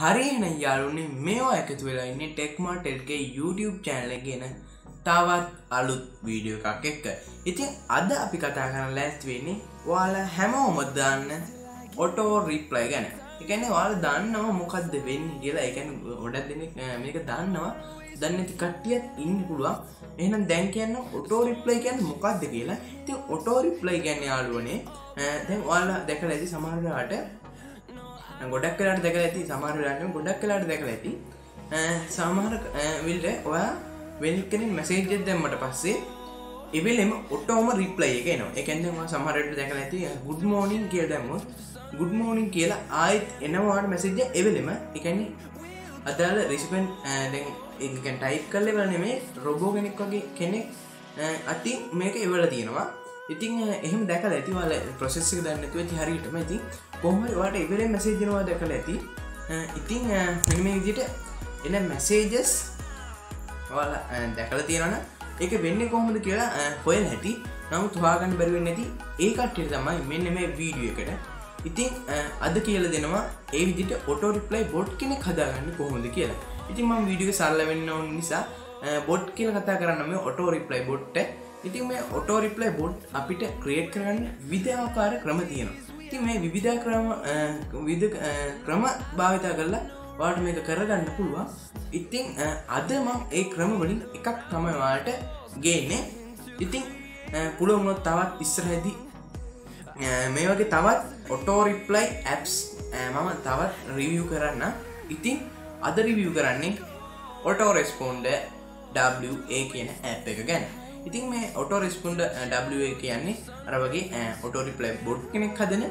හරිහෙන යාලුන්නේ මේවා එකතු වෙලා ඉන්න ටෙක්මා ටෙල්ගේ YouTube චැනල ගෙන තවත් අලුත් වීඩියෝ එකක් එක්ක. ඉතින් අද අපි කතා කරන ලැස්ත් වෙන්නේ වාල හැමෝමත් දන්න ඔටෝ රිප්ලයි ගැන. එකන වාල දන්නවා මොකක්ද වෙන්න කියලා. එකන ගොඩක් දෙනෙක් මේක දන්නවා. දන්න ඇති කට්ටියත් ඉන්න පුළුවන්. එහනම් දැන් කියන්න ඔටෝ රිප්ලයි ගැන් මොකක්ද කියලා. ති ඔටෝ රිප්ලයි ගැන්න යාලුවනේ දැන් වාලා දැක ඇති සමාරලාට ගොඩක් කලාට දැක ඇති සමාරලාට ගොඩක් කලාට දැක ඇති. සාමාර විල්ට ඔයා වෙල් කෙනින් මැසේජ් දැම්මට පස්සේ එවෙලෙම ඔටෝම රිප්ලයි එක නවා එකන්දම සමහරට දැක ඇති ගුඩ් මෝනිින් කිය දැම්ම ගුඩ් මෝනිින් කියලා ආයත් එනවාට මැසේජ්ජ එවෙලෙම එකනි අදාල රිසිපෙන් දැන් ටයිප් කල්ල වලනෙමේ රොබෝ කෙනෙක් වගේ කෙනෙක් අති මේක එවල තියෙනවා. ඉතින් එහෙම දැකල ඇතිවාල ප්‍රසෙස්සක දන්නතුව ඇති හරිටම ඇති කොහමට වාට එවලේ මැසේජනවා දැකල ඇති. ඉතිං මෙම විදිට එන මැසේජස් වල දැකල තියෙනන එක වෙන්න කොහොමද කියලා හොයල් හැටි. නමු තුවාගන්න බැරුවෙන් නැති ඒකට්ට තමයි මෙන්න මේ වීඩිය එකට. ඉතින් අද කියල දෙනවා ඒ විදිට ඔටෝ රිප්ලයි බොඩ් කෙනෙ හදාගන්න කොහොමද කියලා. ඉතින් ම වීඩිය සල්ල වෙන්න ඕන නිසා බොඩ් කියල කතා කරන්නම ඔටෝ රිප්ලයි බොඩ්ට ඉතින් මේ ඔටෝ රිප්ලයි බොඩ් අපිට ක්‍රියේට් කරන්න විද්‍යාකාර ක්‍රම තියෙනවා. ඉතින් මේ විවිධා ක්‍රම විද ක්‍රම භාවිතා කරලා වාට මේක කරගන්න පුළුවන්. ඉතිං අද මං ඒ ක්‍රම වලින් එකක් තමයිවාට ගේන්නේ. ඉතිං පුළුවන්ොත් තවත් ඉස්සරහැදී මේ වගේ තවත් ඔටෝ රිප්ලයි ඇප්ස් මම තවත් රිවිය් කරන්න ඉතිං අද රිවිය් කරන්නේ ඔටෝ රෙස්පෝන්ඩ ඒ කියන ඇප් එක ගැන. ඉතින් මේ ඔටෝ රෙස්පොන්ඩ කියන්නේ අර වගේ ඔටෝ රිප්ලයි බොඩ් කෙනෙක් හදන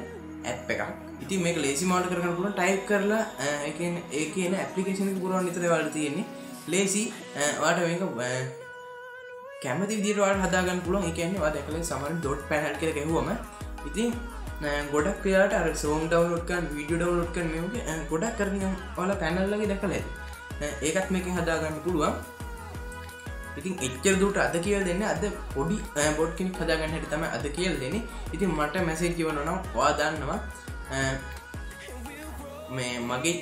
ඇප් එකක්. ඉති මේ ලේසි මාට කරන පුළ ටයිප් කරලා ඒ කියන ඇපලිකේෂන පුරුවන් නිතර වල තියෙන්නේ. ලේසි වාට මේක කැමති විදිරවාට හදාගන්න පුළුවන්. එකන්නේ වා දැකල සමන් ඩොට් පැහල් කර ගැහුවම ඉතින් ගොඩක් ක්‍රයාට අර සෝම් ඩවලෝඩ්කන් විඩිය ඩවලෝඩ්කන් මේ ගොඩක් කරන වල පැනල්ලගේ දැකල ඒකත් මේකින් හදාගන්න පුළුවන්. ඉතින් එච්චර දුට අද කියල් දෙන්න අද පොඩි බොඩ්කින් හදාගන්න හැට තම අද කියල් දෙන ඉතින් මට මැසේජ් වන නම් වාදන්නවා මේ මගේ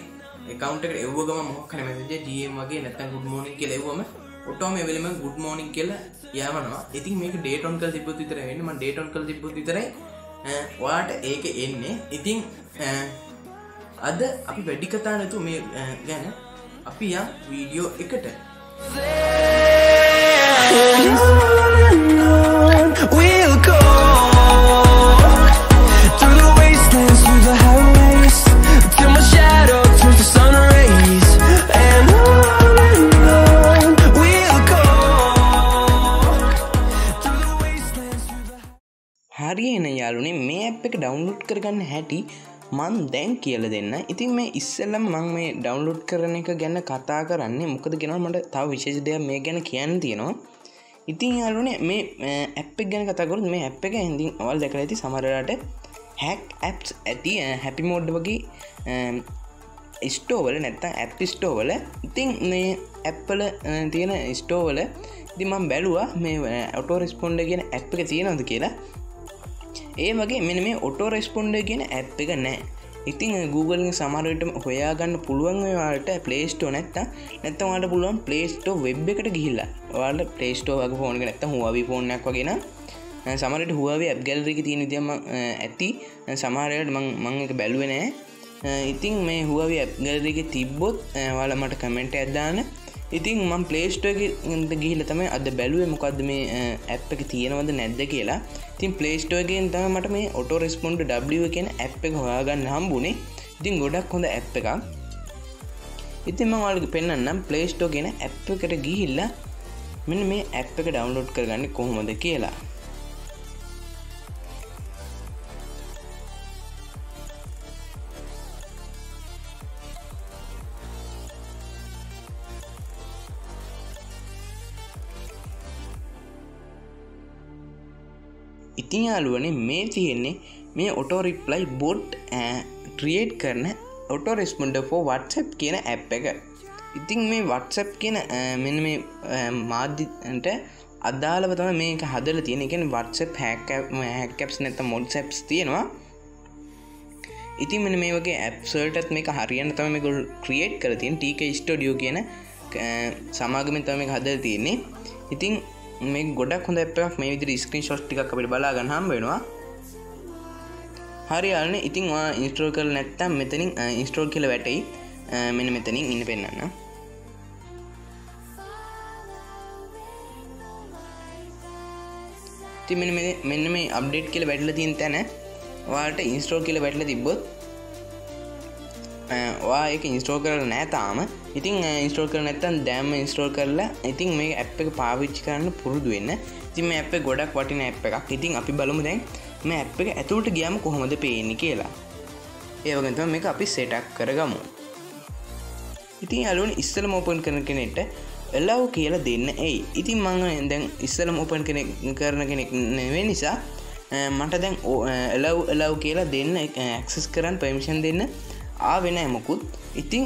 එකකවන්ට එවගම මොක්කන මැසජ ජියම් වගේ නැතන් ගුඩ් මෝනිින් කෙ එවම ඔටෝම වෙලම ගුඩ් මෝනිින් කියල යවනවා. ඉතින් මේක ඩේටොන් කල් තිබ විතර වෙන්නම ඩේටොන් කල් තිබ විතරයි වාට ඒක එන්නේ. ඉතින් අද අපි වැඩි කතා නැතු මේ ගැන අපි යම් වීඩියෝ එකට. We'll කරගන්න හැටි මන් දැන් කියල දෙන්න. ඉතින් මේ ඉස්සල්ලම් මං මේ ඩවන්ලෝඩ් කරන එක ගැන්න කතා කරන්නේ මොකද ගෙන මට තව විශේෂ දෙයක් මේ ගැන කියන්න තියෙනවා. ඉතින් යාලුනේ මේ ඇප් ගැන කතකොත් මේ ඇ් එක හිඳින් අවල් දැකර ඇති සමරට හැක් ඇප්ස් ඇති හැපි මෝඩ් වගේ ස්ටෝවල නැත්ත ඇප් ස්ටෝවල ඉතින් මේ ඇප්පල තියෙන ස්ටෝවල දිමම් බැලුවා මේ ඔටෝ රෙස්පොන්ඩ කියන ඇප් එක තියෙනද කියලා. ඒ වගේ මෙන මේ ඔටෝ රෙස්පොන්ඩ කියන ඇප් එක නෑ. ඉතින් Google සමරට හොයාගන්න පුළුවන් වාට පලේස්ටෝ නැත්ත නැත්තවාට පුළුවන් පලේස්ටෝ වෙබ් එකට ගිහිල්ලා. වාට පලේස්ටෝ වගේ ෆෝන් නැත්ත හවාවි ෆෝනක් වගෙන සමරට හුවේ ඇබ් ගැල්රික තියෙන දියම ඇති. සමාරයට මං එක බැලුවනෑ ඉතින් මේ හුවවි ඇබ් ගැල්රික තිබ්බොත් වාල මට කමෙන්ට ඇදදාන ඉතින් මං පලේස්ටෝග ගිහිල තමයි අද බැලුව. මොකක්ද මේ ඇප් එක තියෙනවද නැද්ද කියලා. තින් පලේස්ටෝගෙන් තම මට මේ ඔටෝ රෙස්පොන්ඩ් ඩ කියෙන ඇප් එක හොයාගන්න හම්බුණේ ඉතින් ගොඩක් හොඳ ඇප් එක ඉතින් මංවාලක පෙන්න්නම් පලේස්ටෝ ගෙන ඇප් එකට ගිහිල්ල මෙන්න මේ ඇප් එක ඩවන්ලෝඩ් කරගන්න කොහොමද කියලා. ඉතින් යාලුවනේ මේ තියෙන්නේ මේ ඔටෝ රිප්ලයි බොඩ් ට්‍රියේට් කරන ඔටෝ රෙස්පොන්ඩ ෆෝ වටසප් කියන ඇප් එක. ඉතින් මේ වටසප් කියන මෙ මේ මාධ්‍යන්ට අදාළව තම මේක හදල තියෙන එකෙන වටසප් හැකැප්ස් නැත මොඩ් සැප්ස් තියෙනවා. ඉතින් මෙන මේ වගේ ඇප්සල්ටත් මේ හරියන්න තම මේකුල් ක්‍රියේට් කර තින් ටීක ස්ටඩියෝ කියන සමාගමෙන් තම හද තියන්නේ. ඉතින් මේ ගොඩක් හොඳ අපක් මේ විදි ස්ක්‍රීන් ශොට්ටික් අපිට බලාගන්න හම් වෙනවා. හරියාලන ඉතින් ඉන්ස්ට්‍රෝ කල් නැත්තම් මෙතනින් ඉන්ස්ට්‍රෝල් කියල වැටයි. මෙන මෙතනින් ඉන්න පෙන්න්න ති මෙන්න මේ අප්ඩේට් කියල වැටල තින් තැන වාට ඉන්ස්ට්‍රෝ කියල වැටල තිබ්බොත් වා එක ඉන්ස්ට්‍රෝ කරල නෑතාම ඉතින් ඉන්ස්ට්‍රෝ කර නැත්තන් දෑම ඉන්ස්ට්‍රෝ කරලා ඉතින් මේ ඇප් එක පාවිච්චි කරන්න පුරුදු වෙන්න. තිම ඇප ගොඩක් වටින ඇප් එකක්. ඉතින් අපි බලමු දැන් මේ ඇප් එක ඇතුළට ගියම කොහොමද පේන්නේ කියලා. ඒවගතම මේ අපි සෙටක් කරගමු. ඉතින් අලුන් ඉස්සල මෝපන් කරන කෙනෙට එල්ලව් කියලා දෙන්න. ඇයි ඉතින් මං දැන් ඉස්සලම ඕපන් කෙනෙක් කරන කෙනෙක් නෙවේ නිසා මට දැන් එලව් එලව් කියලා දෙන්න ඇක්සස් කරන්න පමිෂන් දෙන්න. ආ වෙන ඇමකුත් ඉතිං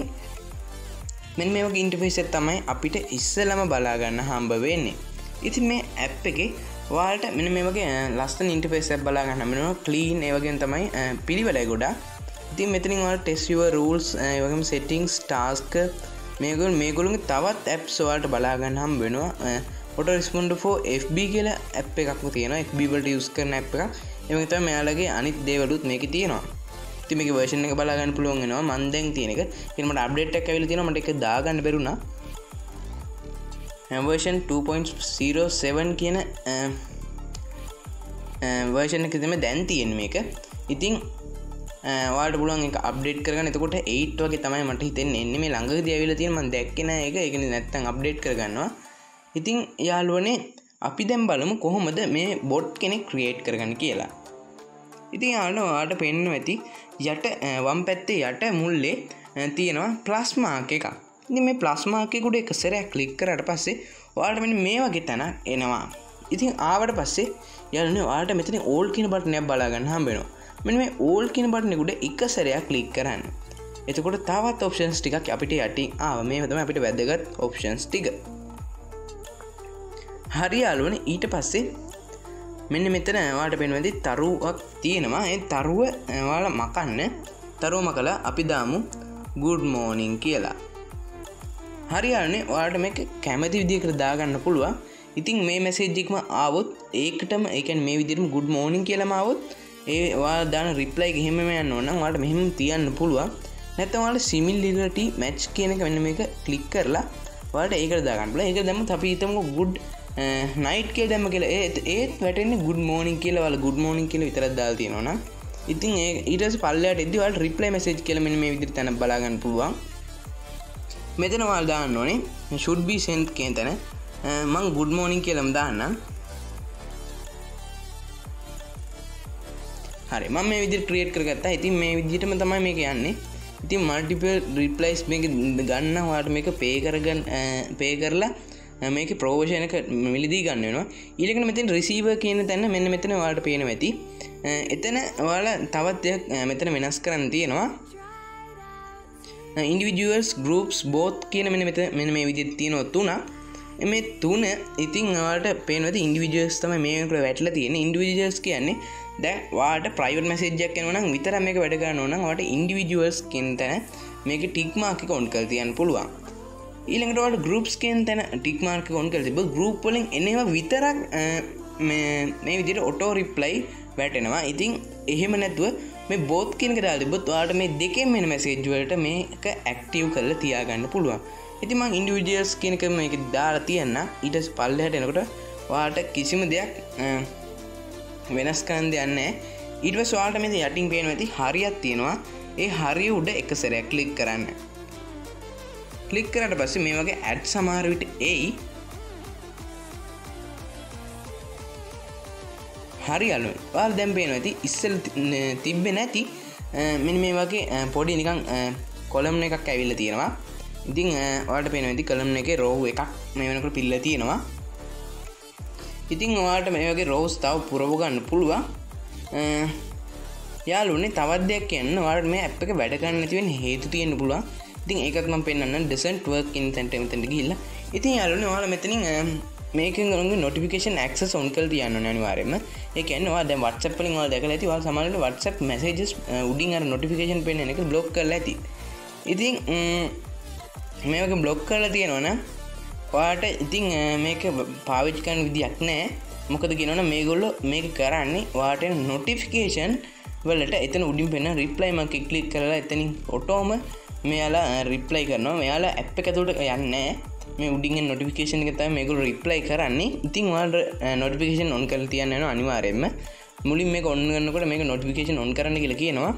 මෙ මේ ඉන්ටෆේසත් තමයි අපිට ඉස්සලම බලාගන්න හම්බ වෙන්නේ. ඉතින් මේ ඇප් එක වාට මෙන මේ වගේ ලස්ට ඉන්ටෆේස බලාගන්න මෙනවා කලීන් ඒවගෙන් තමයි පිළිවලයි ගොඩා ඉතින් මෙතනින් වල් ටෙස්ව රූල්ස් වගේම සෙටිංස් ටාස්ක මේගුල් මේගොළුගේ තවත් ඇප් සවාට බලාගන්න හම් වෙනවා. ොට රිස්පොන්ඩ ෝ FB කියල ඇප් එකක් තියෙන FBබට යස් කරන ඇප් එක එමත මෙයාලගේ අනිත් දේවලුත් මේක තියෙනවා. තිමික වර්ෂණ එක බලාගන්න පුළුවන්ගෙනවා මන්දැන් තියෙනක එමට අප්ඩේට් ඇවිල තියෙන මට එක දාගන්න බෙරුණා වර්ෂන් 2.07 කියන වර්ෂණ එකතම දැන් තියෙන් මේක. ඉතිං වාට පුලුවන් එක අප්ඩේට් කරන එතකොට ඒට් වගේ තමයි මට හිතෙන් එන්න මේ ළඟ දයවිල තියම දැක්කෙන එක එක නැත්තන් අප්ඩේට් කරගන්නවා. ඉතිං යාළුවනේ අපි දැම් බලමු කොහොමද මේ බොඩ් කෙනෙක් ක්‍රියේට් කරගන්න කියලා. ඉතින් යානවාට පෙන්න්න ඇති යට වම් පැත්තේ යට මුල්ලේ තියෙනවා ප්ලස්මාක එක ඉති මේ ප්ලස්මාකෙකුඩ එක සැරයක් කලික් කරට පස්සේ වාට මෙ මේ වගේ තැන එනවා. ඉතින් ආවට පස්සේ යන වාට මෙතන ඕල් කියන බට නැබ් බලාගන්න හම්බෙනවා. මෙ මේ ඕල් කියන බටනෙකුට එක සැරයක් කලික් කරන්න. එතකොට තවත් ඔප්ෂන්ස් ටිකක් අපිට යටි ආව. මේ තම අපිට වැදගත් ඔප්ෂන්ස් ටික. හරි අලුවන ඊට පස්සේ මෙන්න මෙතන වාට පෙන්වැදි තරුවක් තියෙනවා. ඒ තරුව වාල මකන්න. තරුවම කළ අපි දාමු ගුඩ් මෝනිං කියලා. හරියානේ වාට මේ කැමති විදිකට දාගන්න පුළුවන්. ඉතින් මේ මැසේජ්ජික්ම ආවොත් ඒකටම එකන් මේ විදිරම ගුඩ් මෝනිින් කියලමාවොත් ඒවා දාන රිප්ලයි එහෙම යන්න ඕනම් වාට මෙහෙම තියන්න පුළුවන්. නැතවාට සිමිල් ලිලට මැච් කියනක වෙන්න මේක කලික් කරලා වාට ඒක දාගන්නල ඒක දැම අපි හිතම ගුඩ් නයිට් කිය දැම කියල. ඒත් ඒත් වැටෙන ගුඩ් මෝනිින් කියලවල ගුඩ් මෝනිින් කියල විතර දාල් තියෙනවා ඉතින් ඒට පල්ලට එදවල් රිප්ලයි මසේජ් කලමෙන මේ විදිර තැන බලාගන්න පුළුවන්. මෙතන වාල් දාන්න ඕනේ. ශුඩ්බි සෙන්ත් කිය තැන. Eh, මං ගුඩ් මෝනිින් කියලම් දාන්නම්. හරි ම මේ විදි ක්‍රියට් කරගත්තා. ඉතින් මේ විදිටම තමයි මේක යන්නේ. ඉතින් මල්ටිපල් රිප්ලයිස් මේක ගන්න වාට මේක පේ කරගන්න eh, පේ කරලා මේක ප්‍රෝෂණක මිලිදී ගන්නවා ඊලකට මෙතින් රිසීව කියන තැන්න මෙන්න මෙතන වාට පේන ඇති. එතන වාල තවත් දෙයක් මෙතන වෙනස් කරන්න තියෙනවා. ඉන්ඩිවිජුවල්ස් ගරුප්ස් බෝත් කියන මෙන මෙත මෙන මේ විදිත් තියෙනවා තුනා මේ තුන ඉතින් වාට පේනවද? ඉන්ඩිවිජස් තම මේකට වැටල තියෙන ඉන්ඩිවිජස් කියන්නේ දැ වාට ප්‍රයිවර් මැසේජක් එනවනම් විතර මේක වැඩගන්න ඕන වට ඉන්ඩිවිජුවස් කෙන් තැන මේක ටික්මාක කොන්් කල් තියන් පුළුවන්. ඊළඟටවට ගරුප්ස් කෙන් තැන ටික්මාර්ක කොන් කල් තිබ ගරුප්පලින් එනවා විතරක් මේ විදිට ඔටෝ රිප්ලයි වැටෙනවා. ඉතින් එහෙම නැතුව මේ බෝත් කෙනක දාතිබොත් වාට මේ දෙකෙන් මෙන මැසේජ්වලට මේක ඇක්ටව් කරල තියාගන්න පුළුවන්. ඉතිම ඉන්ඩිවිඩියස් කෙනක මේක දාලා තියන්න ඊටස් පල්ලහට එනකොට වාට කිසිම දෙයක් වෙනස් කරන්න දෙයන්න ඊට ස්වාට මෙත යටින් පේන ඇති හරිත් තියෙනවා. ඒ හරි උඩ එක සැරයක් කලික් කරන්න. කලික් කරට පස්සේ මේ වගේ ඇඩ් සමාරවිට එයි. හරි අලු වාල් දැම් පේන ඇති ඉස්සල් තිබ්බෙ නැති. මෙ මේ වගේ පොඩි නිකං කොළම්න එකක් ඇවිල්ල තියෙනවා. ඉතිං වාට පෙන ඇති කළම් එක රෝහ එකක් මේ වෙනකට පිල්ල තියෙනවා. ඉතිං වාට මේ වගේ රෝස් තව පුරවගන්න පුළුවන්. යාලුනේ තවත් දෙයක් කියන්න. වාට මේ අප් එක වැඩගන්න තිවෙන හේතු තියෙන පුළුවන්. ඉතින් ඒකත්ම පෙන්න්න ඩෙසන්ට් වර්ක් ඉන් තැන්ට මෙතට ගිල්ල ඉතින් යාලුන වාල මෙතනින් මේක නොටිකේෂන් ක්ස ඔන් කල් තියන්න අනිවාරම එකනවා ද වත්සපලින් වා දැක ඇති වා සමලට වත්සප් මසේජස් උඩින් අර නොටිකේෂන් පෙන එක බ්ලොක් කල ඇති. ඉතින් මේක බ්ලොක් කරලා තියෙනවන වාට ඉතිං මේක පාවිච්කන් විදියක් නෑ මොකද ගෙනන මේගොල්ල මේක කරන්නේ වාට නොටිෆිකේෂන් වලට. එතන උඩින් පෙන රිප්ලයිම කික්ලික් කරලා එතනින් ඔටෝම මෙයාලා රිප්ලයි කරනවා. මෙයාලා ඇප් එකතුට යන්න. මේ උඩින් නොටිකේෂන් එකත මේකුල් රිප්ලයි කරන්නේ. ඉතින් වාට නොටිකේෂන් ඔන් කල් තියන්න අනිවාරෙන්ම මුලින් මේ ඔන්නගන්නකොට මේ නොටිකේෂන් ඔන් කරන්න කියල කියනවා.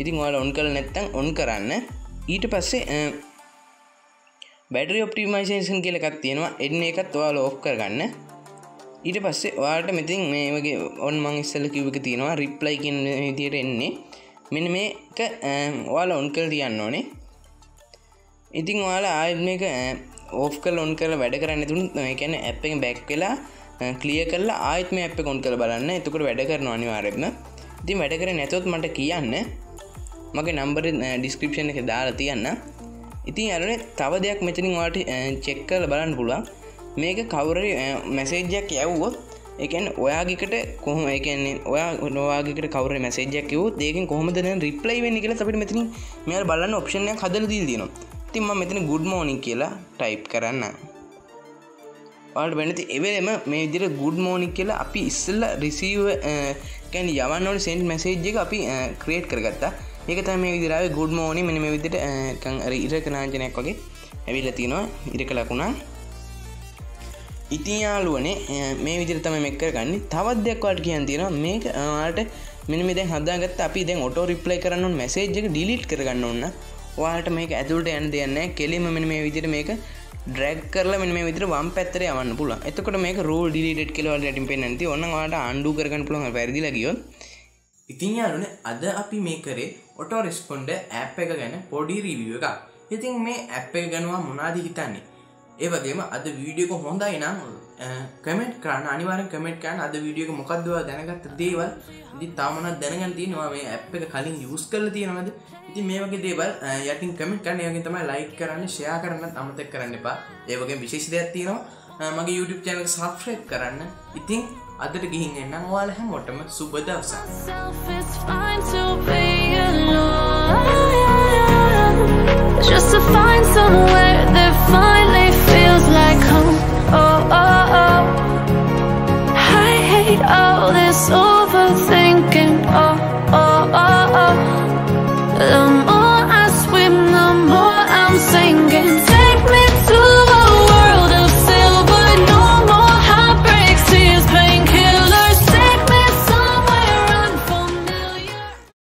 ඉතින් වාල ඔන් කල නැත්තං ඔන් කරන්න. ඊට පස්සේ බැටරි ඔප්ටිමයිසේෂන් කියලකත් තියෙනවා. එන්න එකත් වාල ඔෆ් කරගන්න. ඊට පස්සේ වාට මෙතින් මේ වගේ ඔන් මං ඉස්සල කිවක තියෙනවා. රිප්ලයි කිය විදියට එන්නේ. මෙන මේක වාල ඔන් කල් තියන්න ඕනේ. ඉතිං වාලා ආයත් මේක ඕෆ් කල් ඔන් කල වැඩ කරන්න තුන් කැන ඇප් එක බැක් වෙලා කලිය කල ආයත්ම අප කොන් කළ බලන්න. එතකට වැඩ කරන අනිවාරෙත්ම ඉතින් වැඩ කර නැතොත් මට කියන්න. මගේ නම්බර ඩිස්ක්‍රපෂන් එක දාලා තියන්න. ඉතින් අරන තව දෙයක් මෙතනින් වාට චෙක්කල බලන්න පුළුවන්. මේක කවුරරි මැසේජ්ජක් යැව්වොත් එකන් ඔයාගේකට කොහම එකන්නේ ඔයා නොවාගේට කවර මැසේජක් වූ ඒකෙන් කොහමද රිප්ලයි වෙන්න කියලා අපිට මෙතින මෙ බලන්න ඔප්ෂණය හදල දී දනවා තින්ම මෙතන ගුඩ් මෝනිින් කියලා ටයිප් කරන්න. වාට වෙනති එවලම මේ විදිර ගුඩ් මෝනික් කියලා අපි ඉස්සල්ල රිසීව කැන් යවන්නට සෙන්ට් මැසේජ් එක අපි ක්‍රේට් කරගත්තා. ඒක තම මේ විදිරාව ගුඩ් මෝනි මෙන මේ විදිට ඉරක නාංජනයක් වගේ ඇවිල්ල තියෙනවා. ඉරක ලකුණා ඉතින් යාලුවනේ මේ විදිර තම මෙක්කර ගන්න තවත් දෙයක්වාට කියන් තියෙන මේක ආට මෙනි දැන් හදාගත් අපි දැන් ඔටෝ රිප්ලයි කරන්න මැසේජ් එක ඩිලිට් කරගන්න ඔන්න වාට මේක ඇතුළට යන් දෙයන්න කෙලිම මෙන මේ විදිර මේක ඩ්‍රැක් කරලා මෙ විතර වම් පැත්තර යවන්න පුල එතකට මේ රෝල් ඩිලිට කෙලවල් ටින් පෙ නැති ඔන්නවාට අන්ඩු කරගන්න පුළන් පැදිලගියෝ ඉතින් යාලුන අද අපි මේ කරේ ඔටෝ රෙස්පොන්ඩ ඇප් එක ගැන පොඩි රිවිය එක ඉතින් මේ ඇප් එක ගැනවා මොනාද හිතන්නේ? ඒවගේම අද වීඩියක හොඳයි නම් කමෙන්ට් කරන්න අනිවාර කමෙන්ට් කරන්න. අද වීඩියක මොකක්දවා දැනගත්ත දේවල්? දි තාමනත් දැනගන් තියෙනවා මේ ඇ් එක කලින් යුස් කරල තියෙනවද? ඉති මේ වගේ දේවල් යතින් කමෙන්ට් කරන්න යගේ තමයි ලයික් කරන්න ෂයා කරන්න අමතක් කරන්න එපා. ඒවගේ විශේෂ දෙයක් තියෙනවා. මගේ YouTube චැනල් සබස්ක්‍රයිබ් කරන්න. ඉතින් අදට ගිහින් එන්නම් වාල හැමෝටම සුබ දවසක්. Just to find somewhere that finally